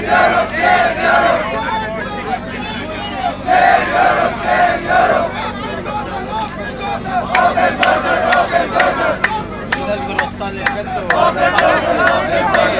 Open buzzer, open buzzer.